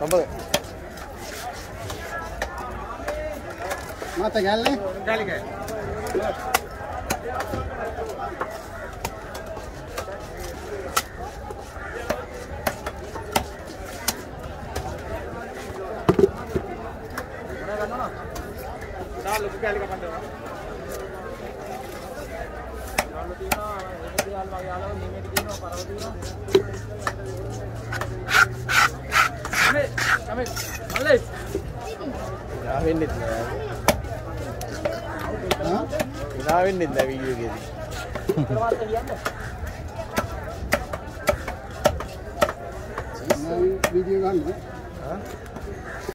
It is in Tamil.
ஐம்பது. மாத்தங்க காலிங்க. நாலு காலிக்க பண்ணுறோம் நாலு தீனோ இருபத்தி நாலு வகையாலும் நீங்கள் தீனோ பரவ தீனோ it. Come in. Malay. ඉරා වෙන්නෙත් නෑ. හා? ඉරා වෙන්නෙත් නෑ වීඩියෝ එකේදී. ප්‍රවාහක කියන්න. වීඩියෝ ගන්න. හා?